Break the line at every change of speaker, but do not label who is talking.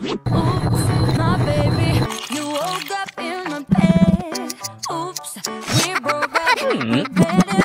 Oops, my baby, you woke up in my bed. Oops, we broke up. Hmm. We barely